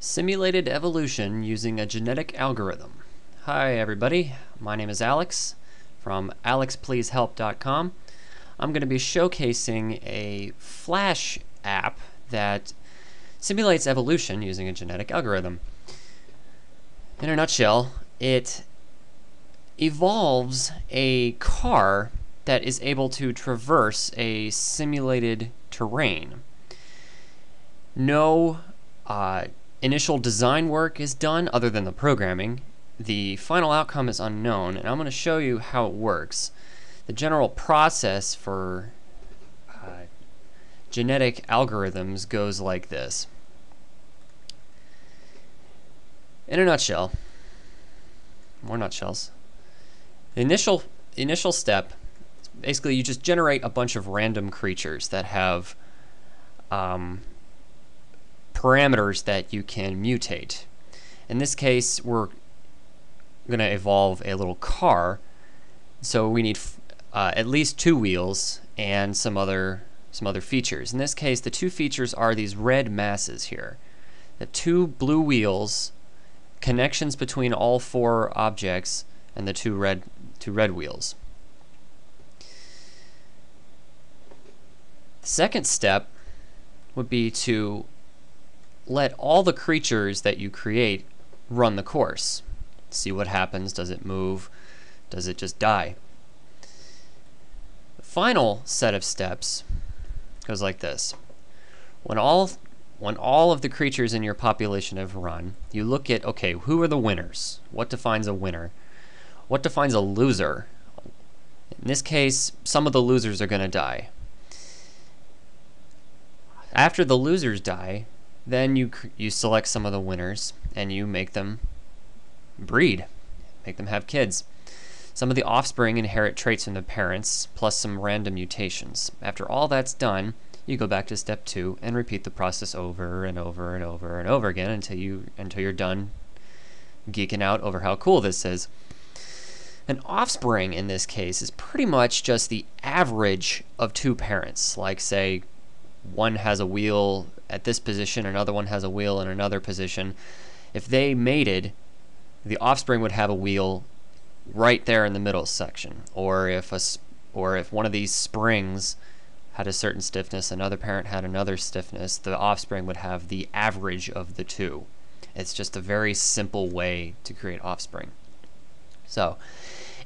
Simulated evolution using a genetic algorithm. Hi everybody, my name is Alex from alexpleasehelp.com. I'm going to be showcasing a Flash app that simulates evolution using a genetic algorithm. In a nutshell, it evolves a car that is able to traverse a simulated terrain. No uh, initial design work is done other than the programming. The final outcome is unknown, and I'm going to show you how it works. The general process for uh, genetic algorithms goes like this. In a nutshell, more nutshells. The initial initial step, basically, you just generate a bunch of random creatures that have um, parameters that you can mutate. In this case, we're going to evolve a little car, so we need uh, at least two wheels and some other some other features. In this case, the two features are these red masses here. The two blue wheels, connections between all four objects, and the two red two red wheels. The second step would be to let all the creatures that you create run the course. See what happens. Does it move? Does it just die? The final set of steps goes like this. When all when all of the creatures in your population have run, you look at okay, who are the winners? What defines a winner? What defines a loser? In this case, some of the losers are going to die. After the losers die, then you you select some of the winners and you make them breed, make them have kids. Some of the offspring inherit traits from the parents, plus some random mutations. After all that's done, you go back to step two and repeat the process over and over and over and over again until you until you're done geeking out over how cool this is. An offspring in this case is pretty much just the average of two parents. Like say one has a wheel at this position, another one has a wheel in another position. If they mated, the offspring would have a wheel right there in the middle section. Or if a, or if one of these springs had a certain stiffness, another parent had another stiffness, the offspring would have the average of the two. It's just a very simple way to create offspring. So,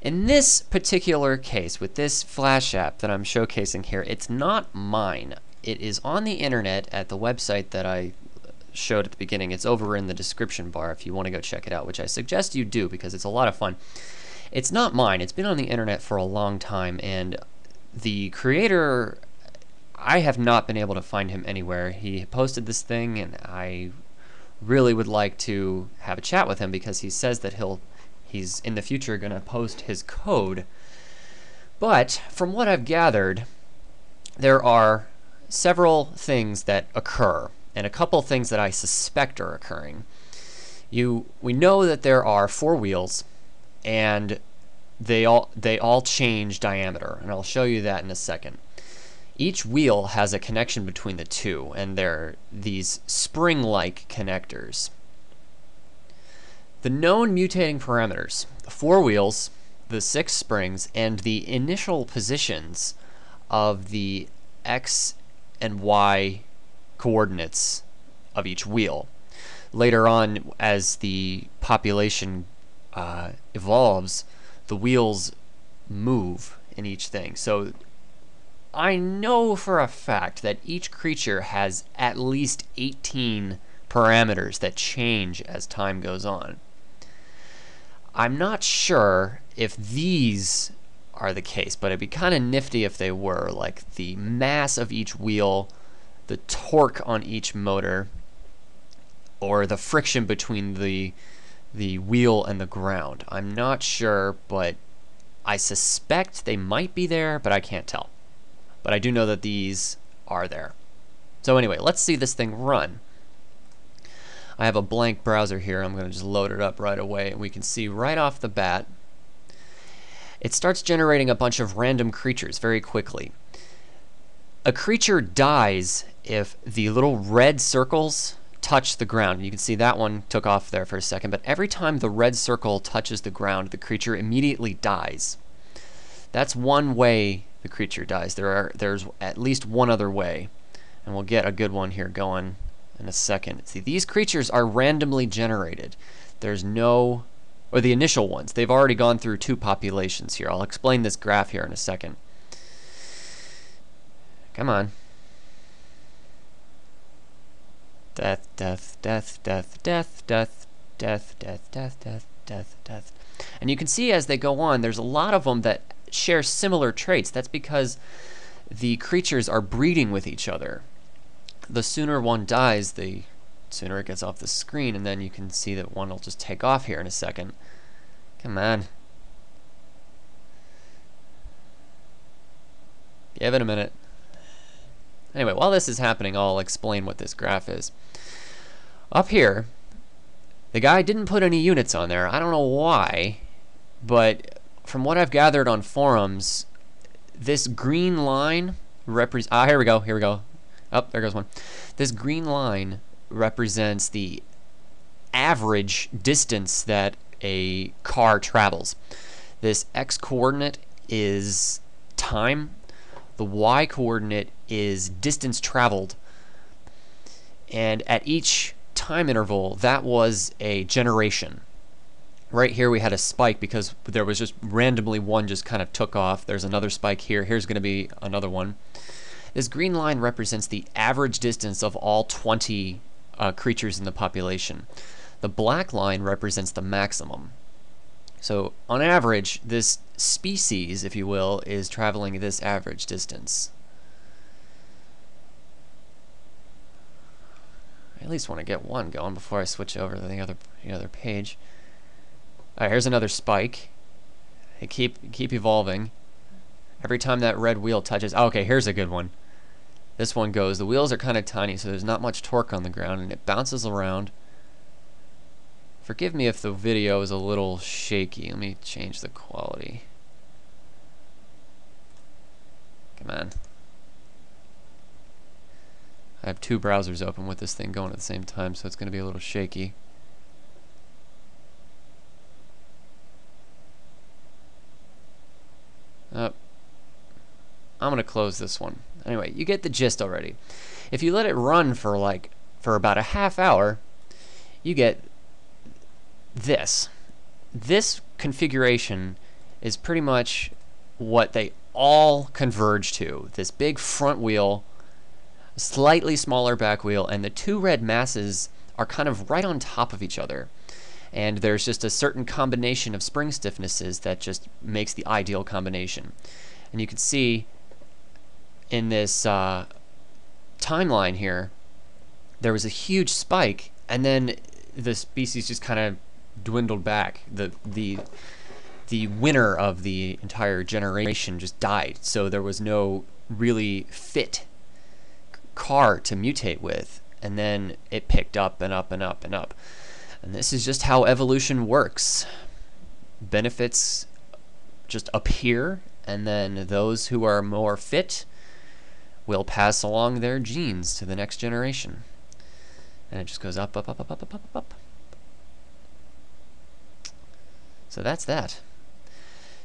in this particular case, with this Flash app that I'm showcasing here, it's not mine. It is on the internet at the website that I showed at the beginning. It's over in the description bar if you want to go check it out, which I suggest you do because it's a lot of fun. It's not mine. It's been on the internet for a long time, and the creator, I have not been able to find him anywhere. He posted this thing, and I really would like to have a chat with him because he says that he'll he's in the future going to post his code. But from what I've gathered, there are several things that occur, and a couple things that I suspect are occurring. You, we know that there are four wheels, and they all they all change diameter, and I'll show you that in a second. Each wheel has a connection between the two, and they're these spring-like connectors. The known mutating parameters, the four wheels, the six springs, and the initial positions of the x and y coordinates of each wheel. Later on, as the population uh, evolves, the wheels move in each thing. So I know for a fact that each creature has at least 18 parameters that change as time goes on. I'm not sure if these are the case, but it'd be kind of nifty if they were, like the mass of each wheel, the torque on each motor, or the friction between the the wheel and the ground. I'm not sure, but I suspect they might be there, but I can't tell. But I do know that these are there. So anyway, let's see this thing run. I have a blank browser here. I'm going to just load it up right away. And we can see right off the bat it starts generating a bunch of random creatures very quickly. A creature dies if the little red circles touch the ground. You can see that one took off there for a second, but every time the red circle touches the ground, the creature immediately dies. That's one way the creature dies. There are there's at least one other way, and we'll get a good one here going in a second. See, these creatures are randomly generated. There's no or the initial ones. They've already gone through two populations here. I'll explain this graph here in a second. Come on. Death, death, death, death, death, death, death, death, death, death, death, death. And you can see as they go on, there's a lot of them that share similar traits. That's because the creatures are breeding with each other. The sooner one dies, the sooner it gets off the screen, and then you can see that one will just take off here in a second. Come on. Give it a minute. Anyway, while this is happening, I'll explain what this graph is. Up here, the guy didn't put any units on there. I don't know why, but from what I've gathered on forums, this green line represents... Ah, here we go, here we go. Oh, there goes one. This green line represents the average distance that a car travels. This x coordinate is time the y coordinate is distance traveled. And at each time interval, that was a generation. Right here we had a spike because there was just randomly one just kind of took off. There's another spike here. Here's going to be another one. This green line represents the average distance of all 20 uh, creatures in the population. The black line represents the maximum. So on average, this species, if you will, is traveling this average distance. I at least want to get one going before I switch over to the other the other page. Alright, here's another spike. They keep keep evolving. Every time that red wheel touches, oh, okay, here's a good one. This one goes. The wheels are kind of tiny, so there's not much torque on the ground, and it bounces around. Forgive me if the video is a little shaky. Let me change the quality. Come on. I have two browsers open with this thing going at the same time, so it's going to be a little shaky. Uh, I'm going to close this one. Anyway, you get the gist already. If you let it run for like for about a half hour, you get this. This configuration is pretty much what they all converge to. This big front wheel, slightly smaller back wheel, and the two red masses are kind of right on top of each other. And there's just a certain combination of spring stiffnesses that just makes the ideal combination. And you can see in this uh, timeline here, there was a huge spike, and then the species just kind of dwindled back. The the the winner of the entire generation just died, so there was no really fit car to mutate with, and then it picked up and up and up and up. And this is just how evolution works. Benefits just appear, and then those who are more fit will pass along their genes to the next generation. And it just goes up, up, up, up, up, up, up, up. So that's that.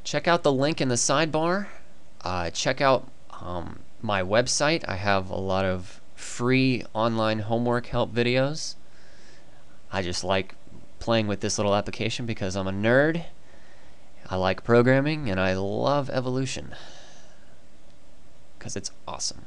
Check out the link in the sidebar. Uh, check out um, my website. I have a lot of free online homework help videos. I just like playing with this little application because I'm a nerd. I like programming and I love evolution because it's awesome.